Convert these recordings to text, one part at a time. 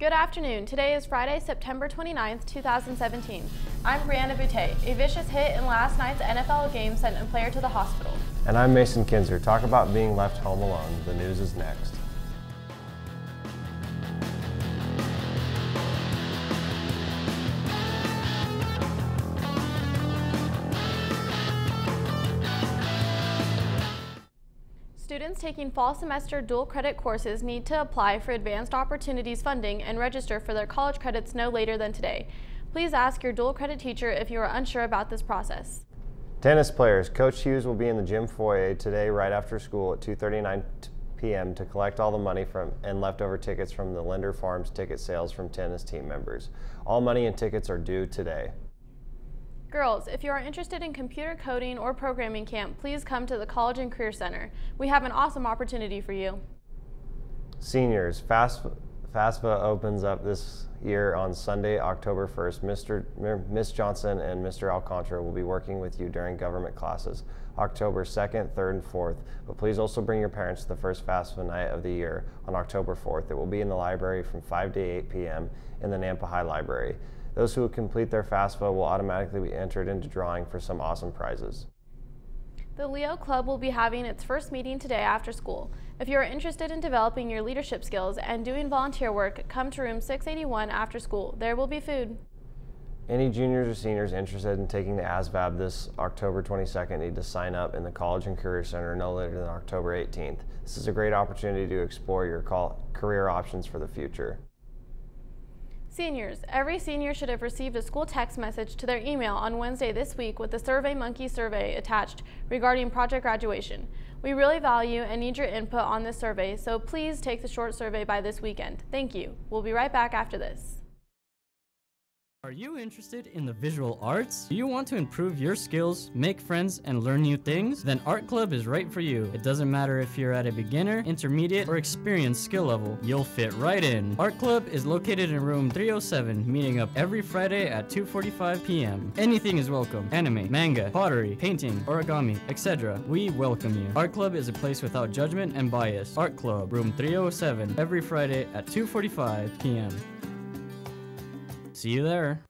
Good afternoon. Today is Friday, September 29th, 2017. I'm Brianna Boutte. A vicious hit in last night's NFL game sent a player to the hospital. And I'm Mason Kinzer. Talk about being left home alone. The news is next. Students taking fall semester dual credit courses need to apply for Advanced Opportunities funding and register for their college credits no later than today. Please ask your dual credit teacher if you are unsure about this process. Tennis players, Coach Hughes will be in the gym foyer today right after school at 2.39 p.m. to collect all the money from and leftover tickets from the Linder Farms ticket sales from tennis team members. All money and tickets are due today. Girls, if you are interested in computer coding or programming camp, please come to the College and Career Center. We have an awesome opportunity for you. Seniors, FAFSA opens up this year on Sunday, October 1st. Mr. Miss Johnson and Mr. Alcantara will be working with you during government classes, October 2nd, 3rd, and 4th. But please also bring your parents to the first FASFA night of the year on October 4th. It will be in the library from 5 to 8 p.m. in the Nampa High Library. Those who complete their FAFSA will automatically be entered into drawing for some awesome prizes. The Leo Club will be having its first meeting today after school. If you are interested in developing your leadership skills and doing volunteer work, come to room 681 after school. There will be food. Any juniors or seniors interested in taking the ASVAB this October 22nd need to sign up in the College and Career Center no later than October 18th. This is a great opportunity to explore your career options for the future. Seniors, every senior should have received a school text message to their email on Wednesday this week with the SurveyMonkey survey attached regarding project graduation. We really value and need your input on this survey, so please take the short survey by this weekend. Thank you. We'll be right back after this. Are you interested in the visual arts? Do you want to improve your skills, make friends, and learn new things? Then Art Club is right for you. It doesn't matter if you're at a beginner, intermediate, or experienced skill level, you'll fit right in. Art Club is located in room 307, meeting up every Friday at 2.45 p.m. Anything is welcome. Anime, manga, pottery, painting, origami, etc. We welcome you. Art Club is a place without judgment and bias. Art Club, room 307, every Friday at 2.45 p.m. See you there.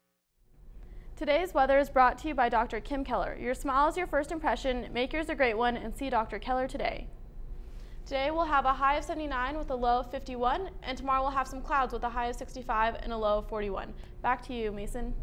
Today's weather is brought to you by Dr. Kim Keller. Your smile is your first impression. Make yours a great one and see Dr. Keller today. Today we'll have a high of 79 with a low of 51, and tomorrow we'll have some clouds with a high of 65 and a low of 41. Back to you, Mason.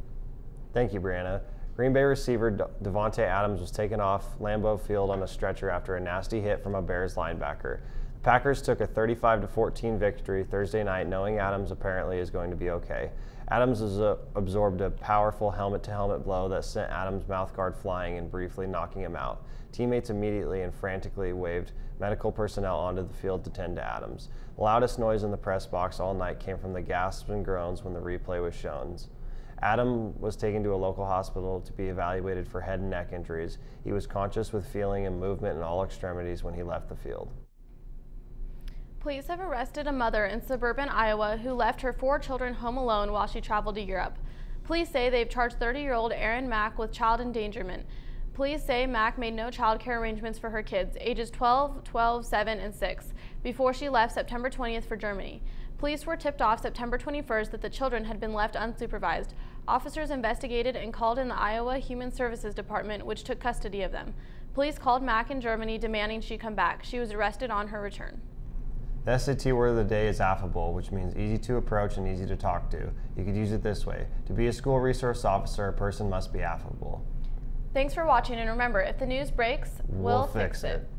Thank you, Brianna. Green Bay receiver Davante Adams was taken off Lambeau Field on a stretcher after a nasty hit from a Bears linebacker. The Packers took a 35 14 victory Thursday night, knowing Adams apparently is going to be okay. Adams has uh, absorbed a powerful helmet to helmet blow that sent Adams' mouthguard flying and briefly knocking him out. Teammates immediately and frantically waved medical personnel onto the field to tend to Adams. The loudest noise in the press box all night came from the gasps and groans when the replay was shown. Adam was taken to a local hospital to be evaluated for head and neck injuries. He was conscious with feeling and movement in all extremities when he left the field. Police have arrested a mother in suburban Iowa who left her four children home alone while she traveled to Europe. Police say they've charged 30-year-old Erin Mack with child endangerment. Police say Mack made no child care arrangements for her kids, ages 12, 12, 7, and 6, before she left September 20th for Germany. Police were tipped off September 21st that the children had been left unsupervised. Officers investigated and called in the Iowa Human Services Department, which took custody of them. Police called Mack in Germany demanding she come back. She was arrested on her return. The SAT word of the day is affable, which means easy to approach and easy to talk to. You could use it this way. To be a school resource officer, a person must be affable. Thanks for watching, and remember, if the news breaks, we'll, we'll fix, fix, it. it.